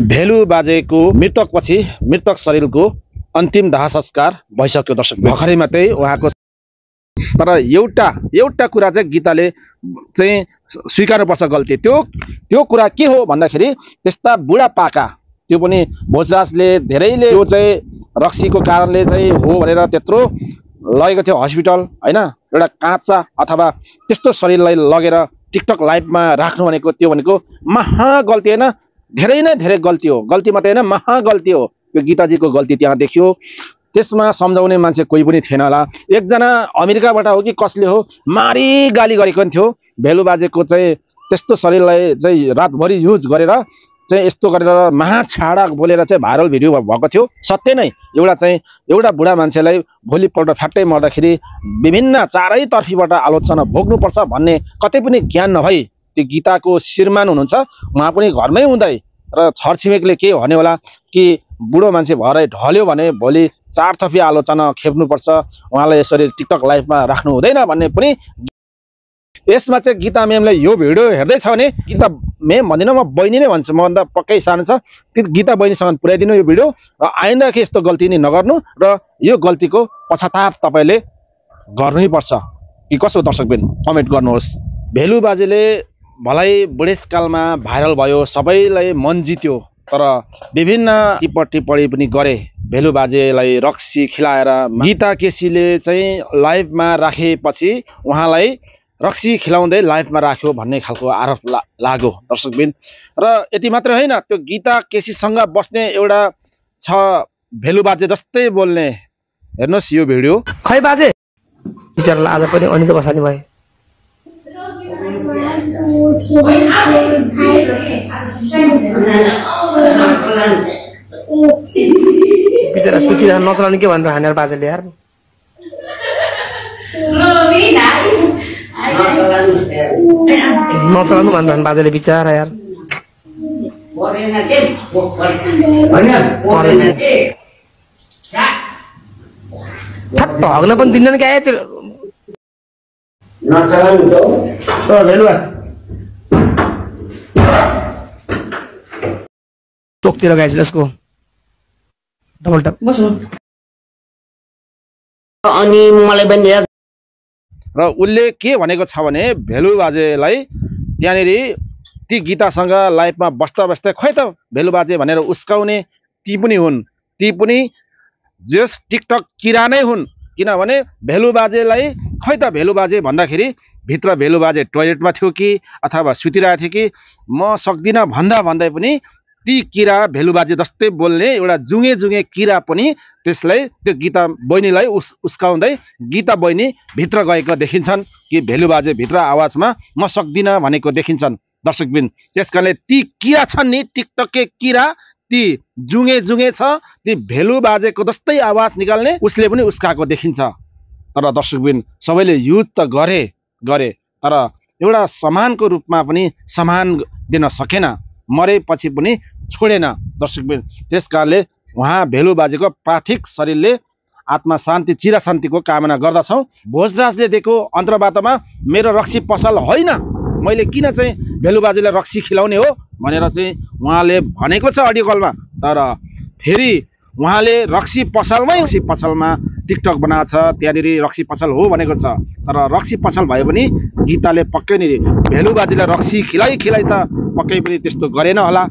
भेलु बाजेको मृतकपछि मृतक शरीरको अन्तिम दाह संस्कार भइसक्यो दर्शक भर्खरै मात्रै उहाँको तर एउटा एउटा कुरा चाहिँ गीताले चाहिँ स्वीकार्नुपर्छ गल्ती। त्यो त्यो कुरा के हो भन्दाखेरि त्यस्ता बुढापाका त्यो पनि भोजराजले धेरैले त्यो चाहिँ रक्सीको कारणले चाहिँ हो भनेर त्यत्रो लगेको थियो हस्पिटल होइन? एउटा काँचा अथवा त्यस्तो शरीरलाई लगेर टिकटक लाइभमा राख्नु भनेको त्यो भनेको महा गल्ती होइन? धेरै नै धेरै गल्ती हो। गल्ती मात्रै होइन महा गल्ती हो। त्यो गीताजीको गल्ती त्यहाँ देखियो। त्यसमा सम्झाउने मान्छे कोही पनि थिएन होला। एकजना अमेरिकाबाट हो कि कसले हो मारी गाली गरेको थियो। भेलु बाजेको चाहिँ त्यस्तो शरीरलाई चाहिँ रातभरि युज गरेर चाहिँ यस्तो गरेर महाछाडा बोलेर चाहिँ भाइरल भिडियो भएको थियो। सत्य नै। एउटा चाहिँ एउटा बुढा मान्छेलाई भोलिपल्ट फ्याट्टै मर्दाखेरि विभिन्न चारैतर्फीबाट आलोचना भोग्नुपर्छ भन्ने कतै पनि ज्ञान नभई त्यो गीताको श्रीमान हुनुहुन्छ। उहाँ पनि घरमै हुँदै र छरछिमेकले के भन्यो होला कि बुढो मान्छे भएर ढल्यो भने भोलि चार थपी आलोचना खेप्नुपर्छ। उहाँलाई यसरी टिकटक लाइभमा राख्नु हुँदैन भन्ने पनि यसमा चाहिँ गीता म्यामले यो भिडियो हेर्दैछ भने गीता म्याम भन्दिनँ म बहिनी नै भन्छु मभन्दा पक्कै सानो छ। त्यो गीता बहिनीसँग पुर्याइदिनु यो भिडियो र आइन्दादेखि यस्तो गल्ती नै नगर्नु र यो गल्तीको पश्चाताप तपाईँले गर्नै पर्छ कि कसो दर्शकबिन कमेन्ट गर्नुहोस्। भेलु बाजेले भलै बुढेसकालमा भाइरल भयो सबैलाई मन जित्यो तर विभिन्न टिप्प टिप्पणी पनि गरे। भेलु बाजेलाई रक्सी खिलाएर गीता केसीले चाहिँ लाइभमा राखेपछि उहाँलाई रक्सी खिलाउँदै लाइफमा राख्यो भन्ने खालको आरोप ला लाग्यो दर्शकबिन। र यति मात्रै होइन त्यो गीता केसीसँग बस्ने एउटा छ भेलु बाजे जस्तै बोल्ने। हेर्नुहोस् यो भिडियो। खै बाजे? टिचरलाई आज पनि अनित बसानी भए बिचरा सुतिरह नचलाउने के भनेर हानेर बाजेले यार। नचलाउनु भनेर हाने बाजेले बिचरा यार। हग्न पनि दिँदैन क्या त्यो। चोकतिर गएछ यसको डबल टप अनि मलाई पनि र उसले के भनेको छ भने भेलु बाजेलाई त्यहाँनिर ती गीतासँग लाइफमा बस्दा बस्दै खोइ त भेलु बाजे भनेर उस्काउने ती पनि हुन्। ती पनि जस टिकटक किरा नै हुन्। किनभने भेलु बाजेलाई खोइ त भेलु बाजे भन्दाखेरि भित्र भेलु बाजे टोइलेटमा थियो कि अथवा सुतिरहेको थियो कि म सक्दिनँ भन्दा भन्दै पनि ती किरा भेलु बाजे जस्तै बोल्ने एउटा जुङ्गे जुङ्गे किरा पनि त्यसलाई त्यो गीता बहिनीलाई उस उस्काउँदै गीता बहिनी भित्र गएको देखिन्छन् कि भेलु बाजे भित्र आवाजमा म सक्दिनँ भनेको देखिन्छन् दर्शकबिन। त्यस कारणले ती किरा छन् नि टिकटके किरा ती जुङ्गे जुङ्गे छ ती भेलु बाजेको जस्तै आवाज निकाल्ने उसले पनि उस्काएको देखिन्छ। तर दर्शकबिन सबैले युज त गरे गरे तर एउटा समानको रूपमा पनि समान दिन सकेन मरेपछि पनि छोडेन दर्शकबिन त्यस कारणले उहाँ भेलु बाजेको पार्थिक शरीरले आत्मा शान्ति चिर शान्तिको कामना गर्दछौँ। भोजराजले दिएको अन्तर्वार्तामा मेरो रक्सी पसल होइन मैले किन चाहिँ भेलु बाजेलाई रक्सी खिलाउने हो भनेर चाहिँ उहाँले भनेको छ अडियो कलमा तर फेरि उहाँले रक्सी पसलमै रक्सी पसलमा टिकटक बनाएको छ त्यहाँनिर रक्सी पसल हो भनेको छ। तर रक्सी पसल भए पनि गीताले पक्कै नि भेलु बाजेलाई रक्सी खिलाइ खिलाइ त पक्कै पनि त्यस्तो गरेन होला।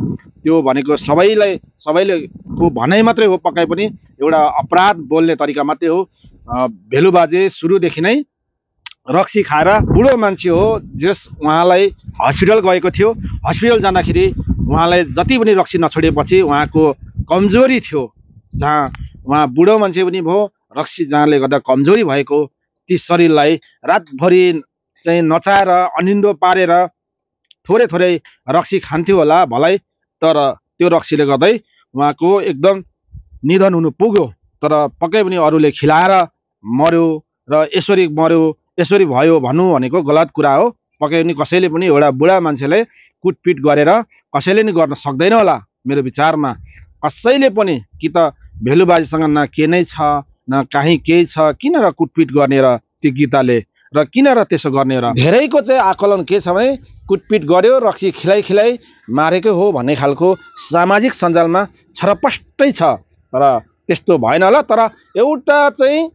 त्यो भनेको सबैलाई सबैले को भनाइ मात्रै हो पक्कै पनि एउटा अपराध बोल्ने तरिका मात्रै हो। अ, भेलु बाजे सुरुदेखि नै रक्सी खाएर बुढो मान्छे हो जस उहाँलाई हस्पिटल गएको थियो। हस्पिटल जाँदाखेरि उहाँलाई जति पनि रक्सी नछोडेपछि उहाँको कमजोरी थियो जहाँ उहाँ बुढो मान्छे पनि भयो रक्सी जहाँले गर्दा कमजोरी भएको ती शरीरलाई रातभरि चाहिँ नचाएर अनिन्दो पारेर थोरै थोरै रक्सी खान्थ्यो होला भलै तर त्यो रक्सीले गर्दै उहाँको एकदम निधन हुनु पुग्यो। तर पक्कै पनि अरूले खिलाएर मर्यो र यसरी मर्यो यसरी भयो भन्नु भनेको गलत कुरा हो। पक्कै पनि कसैले पनि एउटा बुढा मान्छेलाई कुटपिट गरेर कसैले नि गर्न सक्दैन होला। मेरो विचारमा कसैले पनि कि त भेलुबाजीसँग न के नै छ। न काहीँ केही छ किन र कुटपिट गर्ने र त्यो गीताले? र किन र त्यसो गर्ने र? धेरैको चाहिँ आकलन के छ भने कुटपिट गर्यो रक्सी खिलाइ खिलाइ मारेकै हो भन्ने खालको सामाजिक सञ्जालमा छरपष्टै छ। तर त्यस्तो भएन होला तर एउटा चाहिँ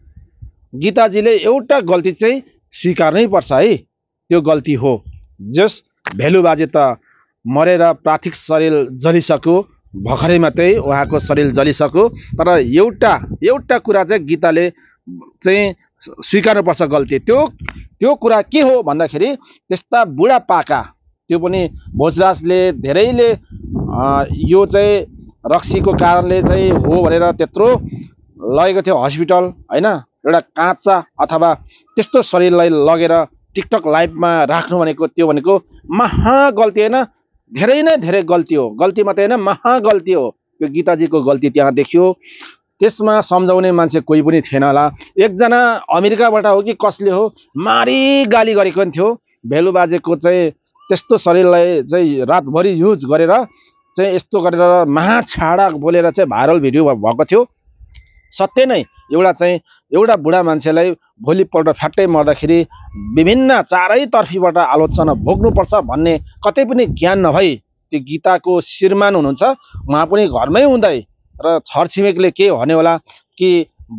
गीताजीले एउटा गल्ती चाहिँ स्वीकार्नै पर्छ है त्यो गल्ती हो। जस भेलु बाजे त मरेर पार्थिव शरीर जलिसक्यो भर्खरै मात्रै उहाँको शरीर जलिसक्यो। तर एउटा एउटा कुरा चाहिँ गीताले चाहिँ स्वीकार्नुपर्छ गल्ती। त्यो त्यो कुरा के हो भन्दाखेरि त्यस्ता बुढापाका त्यो पनि भोजराजले धेरैले यो चाहिँ रक्सीको कारणले चाहिँ हो भनेर त्यत्रो लगेको थियो हस्पिटल होइन? एउटा काँचा अथवा त्यस्तो शरीरलाई लगेर टिकटक लाइभमा राख्नु भनेको त्यो भनेको महा गल्ती होइन? धेरै नै धेरै गल्ती हो। गल्ती मात्रै होइन महा गल्ती हो। त्यो गीताजीको गल्ती त्यहाँ देखियो। त्यसमा सम्झाउने मान्छे कोही पनि थिएन होला। एकजना अमेरिकाबाट हो कि कसले हो मारी गाली गरेको पनि थियो। भेलु बाजेको चाहिँ त्यस्तो शरीरलाई चाहिँ रातभरि युज गरेर चाहिँ यस्तो गरेर महाछाडा बोलेर चाहिँ भाइरल भिडियो भएको थियो। सत्य नै एउटा चाहिँ एउटा बुढा मान्छेलाई भोलिपल्ट फ्याट्टै मर्दाखेरि विभिन्न चारैतर्फीबाट आलोचना भोग्नुपर्छ भन्ने कतै पनि ज्ञान नभई त्यो गीताको श्रीमान हुनुहुन्छ। उहाँ पनि घरमै हुँदै र छरछिमेकले के भन्यो होला कि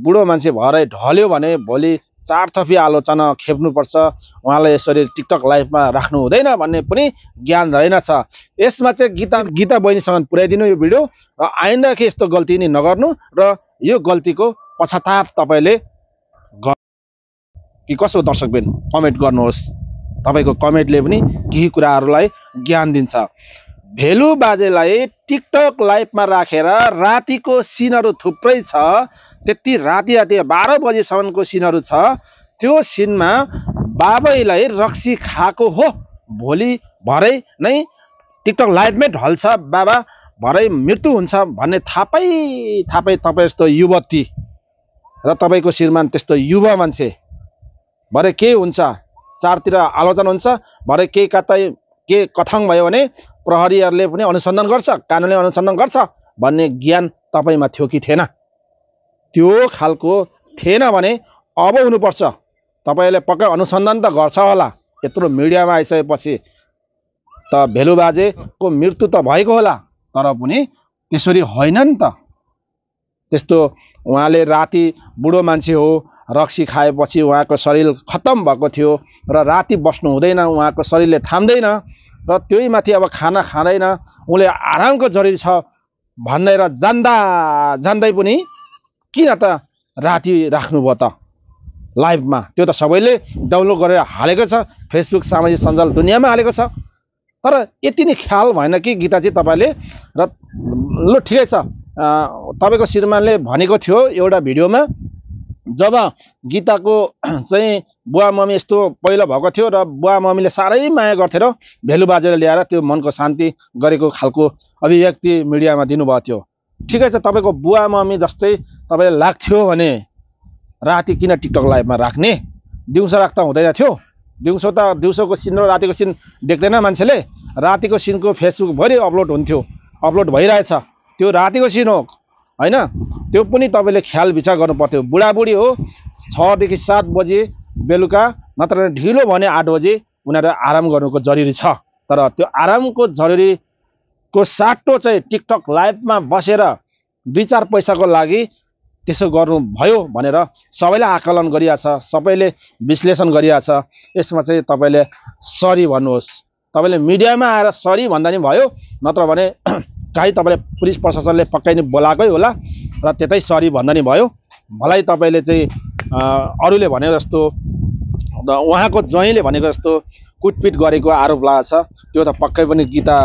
बुढो मान्छे भएरै ढल्यो भने भोलि चारथफी आलोचना खेप्नुपर्छ। उहाँलाई यसरी टिकटक लाइभमा राख्नु हुँदैन भन्ने पनि ज्ञान रहेनछ यसमा चाहिँ गीता गीता बहिनीसँग पुर्याइदिनु यो भिडियो र आइन्दादेखि यस्तो गल्ती नि नगर्नु र यो गल्तीको पश्चाताप तपाईँले कि कसो दर्शकबिन कमेन्ट गर्नुहोस्। तपाईँको कमेन्टले पनि केही कुराहरूलाई ज्ञान दिन्छ। भेलु बाजेलाई टिकटक लाइभमा राखेर रातिको सिनहरू थुप्रै छ। त्यति राति राति बाह्र बजीसम्मको सिनहरू छ। त्यो सिनमा बाबैलाई रक्सी खाएको हो। भोलि भरै नै टिकटक लाइभमै ढल्छ। बाबा भरै मृत्यु हुन्छ भन्ने थापै थापै तपाईँ जस्तो युवती र तपाईँको श्रीमान त्यस्तो युवा मान्छे भरे के हुन्छ? चारतिर आलोचना हुन्छ। भरे केही कतै के कथाङ भयो भने प्रहरीहरूले पनि अनुसन्धान गर्छ कानुनले अनुसन्धान गर्छ भन्ने ज्ञान तपाईँमा थियो कि थिएन? त्यो खालको थिएन भने अब हुनुपर्छ। तपाईँले पक्कै अनुसन्धान त गर्छ होला। यत्रो मिडियामा आइसकेपछि त भेलु बाजेको मृत्यु त भएको होला। तर पनि त्यसरी होइन नि त। त्यस्तो उहाँले राति बुढो मान्छे हो रक्सी खाएपछि उहाँको शरीर खत्तम भएको थियो र राति बस्नु हुँदैन उहाँको शरीरले थाम्दैन र त्यही माथि अब खाना खाँदैन। उसले आरामको जरुरी छ भनेर जान्दा जान्दै पनि किन त राति राख्नुभयो त? लाइभमा त्यो त सबैले डाउनलोड गरेर हालेको छ। फेसबुक सामाजिक सञ्जाल दुनियाँमा हालेको छ। तर यति नै ख्याल भएन कि गीताजी तपाईँले? र ल ठिकै छ। तपाईँको श्रीमानले भनेको थियो एउटा भिडियोमा जब गीताको चाहिँ बुवा मम्मी यस्तो पहिलो भएको थियो र बुवा मम्मीले साह्रै माया गर्थे र भेलु बाजेर ल्याएर त्यो मनको शान्ति गरेको खालको अभिव्यक्ति मिडियामा दिनुभएको थियो। ठिकै छ तपाईँको बुवा मम्मी जस्तै तपाईँलाई लाग्थ्यो भने राति किन टिकटक लाइभमा राख्ने? दिउँसो राख्दा हुँदैन थियो। दिउँसो त दिउँसोको सिन र रातिको सिन देख्दैन मान्छेले। रातिको सिनको फेसबुकभरि अपलोड हुन्थ्यो। अपलोड भइरहेछ। त्यो रातिको सिन हो होइन? त्यो पनि तपाईँले ख्याल विचार गर्नु पर्थ्यो बुढाबुढी हो छदेखि सात बजे बेलुका नत्र ढिलो भने आठ बजे उनीहरू आराम गर्नुको जरुरी छ। तर त्यो आरामको जरुरीको साटो चाहिँ टिकटक लाइभमा बसेर दुई चार पैसाको लागि त्यसो गर्नु भयो भनेर सबैले आकलन गरिरहेछ सबैले विश्लेषण गरिरहेछ यसमा चाहिँ तपाईँले सरी भन्नुहोस्। तपाईँले मिडियामा आएर सरी भन्दा नि भयो नत्र भने काहीँ तपाईँले पुलिस प्रशासनले पक्कै नै बोलाएकै होला र त्यतै सरी भन्दा नि भयो। मलाई तपाईँले चाहिँ अरूले भनेको जस्तो उहाँको ज्वाइँले भनेको जस्तो कुटपिट गरेको आरोप लागेको छ। त्यो त पक्कै पनि गीता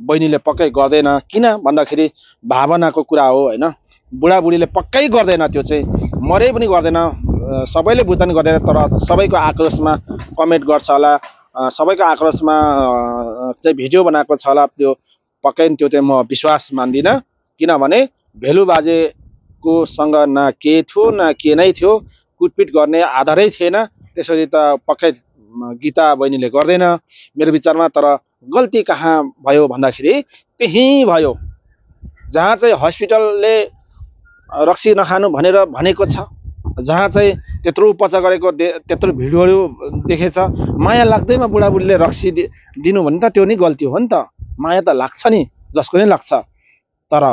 बहिनीले पक्कै गर्दैन। किन? भन्दाखेरि भावनाको कुरा हो होइन? बुढाबुढीले पक्कै गर्दैन त्यो चाहिँ। मरै पनि गर्दैन। सबैले बुझ्दैन गर्दैन तर सबैको आक्रोशमा कमेन्ट गर्छ होला। सबैको आक्रोशमा चाहिँ भिडियो बनाएको छ होला। त्यो पक्कै त्यो चाहिँ म विश्वास मान्दिनँ। किनभने भेलु बाजेको सँग न के थियो न के नै थियो कुटपिट गर्ने आधारै थिएन। त्यसरी त पक्कै गीता बहिनीले गर्दैन मेरो विचारमा। तर गल्ती कहाँ भयो भन्दाखेरि त्यहीँ भयो। जहाँ चाहिँ हस्पिटलले रक्सी नखानु भनेर भनेको छ जहाँ चाहिँ त्यत्रो उपचार गरेको दे त्यत्रो भिडियोहरू देखेछ माया लाग्दैमा बुढाबुढीले रक्सी दिनु भने त त्यो नि गल्ती हो नि त। माया त लाग्छ नि जसको नि लाग्छ। तर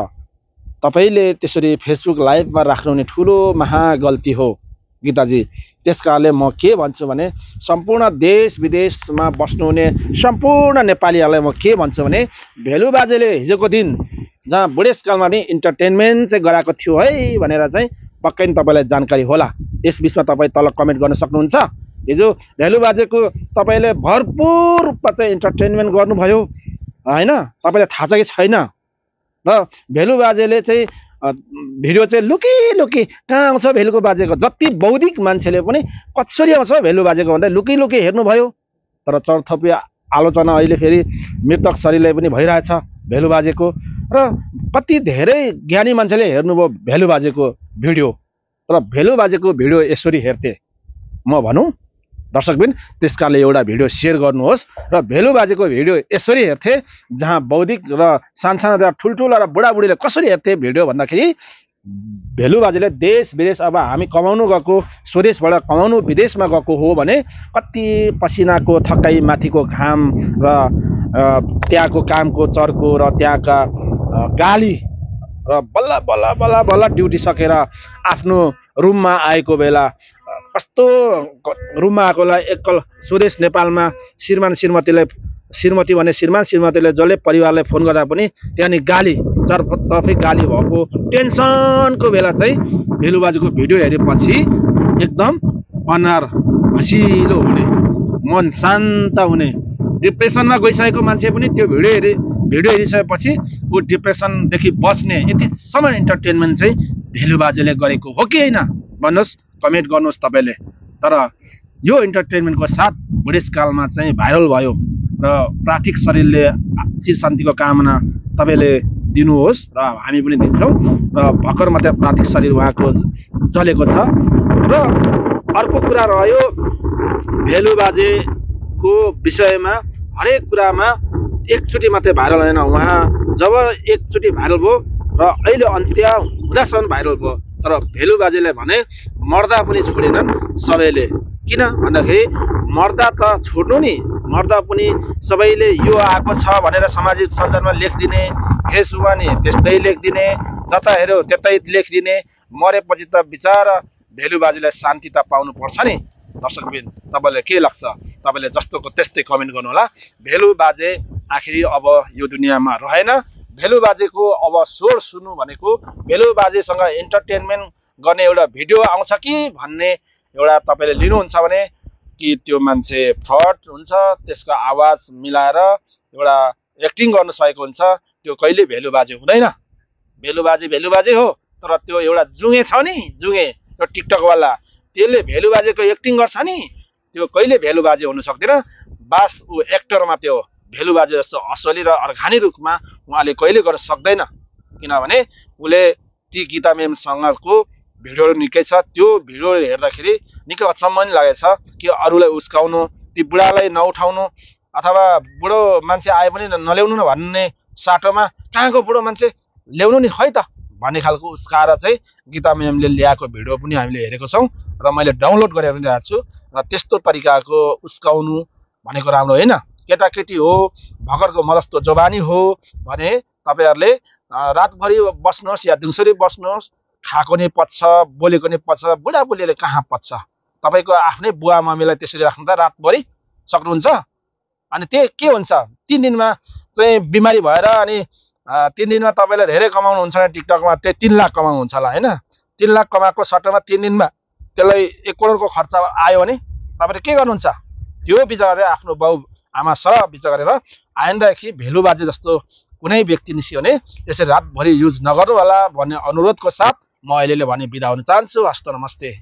तपाईँले त्यसरी फेसबुक लाइभमा राख्नु नि ठुलो महा गल्ती हो गीताजी। त्यस कारणले म के भन्छु भने सम्पूर्ण देश विदेशमा बस्नुहुने सम्पूर्ण नेपालीहरूलाई म के भन्छु भने भेलु बाजेले हिजोको दिन जहाँ बुढेसकालमा पनि इन्टरटेनमेन्ट चाहिँ गराएको थियो है भनेर चाहिँ पक्कै पनि तपाईँलाई जानकारी होला। यस विषयमा तपाईँ तल कमेन्ट गर्न सक्नुहुन्छ। हिजो भेलु बाजेको तपाईँले भरपुर रूपमा चाहिँ इन्टरटेनमेन्ट गर्नुभयो होइन? तपाईँलाई थाहा छ कि छैन? र भेलु बाजेले चाहिँ भिडियो चाहिँ लुकी लुकी। कहाँ आउँछ भेलुको बाजेको? जति बौद्धिक मान्छेले पनि कसरी आउँछ भेलु बाजेको भन्दा लुकी लुकी हेर्नुभयो। तर चरथपी आलोचना अहिले फेरि मृतक शरीरलाई पनि भइरहेछ भेलु बाजेको। र कति धेरै ज्ञानी मान्छेले हेर्नुभयो भेलु बाजेको भिडियो। तर भेलु बाजेको भिडियो यसरी हेर्थे। म भनौँ दर्शकबिन त्यस कारणले एउटा भिडियो सेयर गर्नुहोस् र भेलु बाजेको भिडियो यसरी हेर्थे जहाँ बौद्धिक र सानसाना र ठुल्ठुला र बुढाबुढीले कसरी हेर्थे भिडियो भन्दाखेरि भेलु बाजेले देश विदेश अब हामी कमाउनु गएको स्वदेशबाट कमाउनु विदेशमा गएको हो भने कति पसिनाको थकाइ माथिको घाम र त्यहाँको कामको चर्को र त्यहाँका गाली र बल्ल बल्ल बल्ल बल्ल ड्युटी सकेर आफ्नो रुममा आएको बेला कस्तो रुममा आएकोलाई एकल स्वदेश नेपालमा श्रीमान श्रीमतीलाई श्रीमती भने श्रीमान श्रीमतीले जसले परिवारलाई फोन गर्दा पनि त्यहाँनिर गाली चारतर्फै गाली भएको टेन्सनको बेला चाहिँ भेलुबाजुको भिडियो हेरेपछि एकदम अनुहार हसिलो हुने मन शान्त हुने डिप्रेसनमा गइसकेको मान्छे पनि त्यो भिडियो हेरि भिडियो हेरिसकेपछि ऊ डिप्रेसनदेखि बच्ने यतिसम्म इन्टरटेनमेन्ट चाहिँ भेलुबाजेले गरेको हो कि होइन? भन्नुहोस् कमेन्ट गर्नुहोस् तपाईँले। तर यो इन्टरटेनमेन्टको साथ बुढेसकालमा चाहिँ भाइरल भयो र प्राथिक शरीरले चिर शान्तिको कामना तपाईँले दिनुहोस् र हामी पनि दिन्छौँ र भर्खर मात्रै प्राथिक शरीर उहाँको जलेको छ। र अर्को कुरा रह्यो भेलु बाजेको विषयमा हरेक कुरामा एकचोटि मात्रै भाइरल होइन। उहाँ जब एकचोटि भाइरल भयो र अहिले अन्त्य हुँदासम्म भाइरल भयो। तर भेलु बाजेले भने मर्दा पनि छोडेनन् सबैले। किन? भन्दाखेरि मर्दा त छोड्नु नि। मर्दा पनि सबैले यो आएको छ भनेर सामाजिक सञ्जालमा लेखिदिने फेसबुकमा नि त्यस्तै लेखिदिने जता हेऱ्यो त्यतै लेखिदिने मरेपछि त बिचरा भेलु बाजेलाई शान्ति त पाउनुपर्छ नि। दर्शकबिन तपाईँलाई के लाग्छ? तपाईँले जस्तोको त्यस्तै कमेन्ट गर्नु होला भेलु बाजे आखिरी अब यो दुनियाँमा रहेन। भेलु बाजेको अब स्वर सुन्नु भनेको भेलु बाजेसँग इन्टरटेनमेन्ट गर्ने एउटा भिडियो आउँछ कि भन्ने एउटा तपाईँले लिनुहुन्छ भने कि त्यो मान्छे फ्रड हुन्छ त्यसको आवाज मिलाएर एउटा एक्टिङ गर्न सकेको हुन्छ त्यो कहिले भेलु बाजे हुँदैन। भेलु बाजे भेलु बाजे हो तर त्यो एउटा जुङे छ नि जुङे त्यो टिकटकवाला। त्यसले भेलु बाजेको एक्टिङ गर्छ नि त्यो कहिले भेलु बाजे हुन सक्दैन। बास ऊ एक्टर मात्रै हो भेलु बाजे जस्तो असली र अर्घानी रूपमा उहाँले कहिले गर्न सक्दैन। किनभने उसले ती गीता मेमसँगको भिडियोहरू निकै छ। त्यो भिडियो हेर्दाखेरि निकै अचम्म पनि लागेको छ कि अरूलाई उस्काउनु ती बुढालाई नउठाउनु अथवा बुढो मान्छे आए पनि नल्याउनु न भन्ने साटोमा कहाँको बुढो मान्छे ल्याउनु नि खै त? भन्ने खालको उस्काएर चाहिँ गीता म्यामले ल्याएको भिडियो पनि हामीले हेरेको छौँ र मैले डाउनलोड गरेर पनि ल्याएको छु। र त्यस्तो तरिकाको उस्काउनु भनेको राम्रो होइन। केटाकेटी हो भर्खरको मदस्तो जवानी हो भने तपाईँहरूले रातभरि बस्नुहोस् या दिउँसरी बस्नुहोस् खाएको नि पच्छ बोलेको नि पच्छ बुढाबुढीले कहाँ पच्छ? तपाईँको आफ्नै बुवा मम्मीलाई त्यसरी राख्नु त रातभरि सक्नुहुन्छ? अनि त्यही के हुन्छ? तिन दिनमा चाहिँ बिमारी भएर अनि तिन दिनमा तपाईँले धेरै कमाउनुहुन्छ टिकटकमा त्यही तिन लाख कमाउनुहुन्छ होला होइन? तिन लाख कमाएको सट्टामा तिन दिनमा त्यसलाई एक करोडको खर्च आयो भने तपाईँले के गर्नुहुन्छ? त्यो विचार गरेर आफ्नो बाउ आमा सर विचार गरेर आइन्दादेखि भेलु बाजे जस्तो कुनै व्यक्ति निस्क्यो भने त्यसरी रातभरि युज नगर्नु होला भन्ने अनुरोधको साथ म अहिले भने बिदा हुन चाहन्छु। हस्त नमस्ते।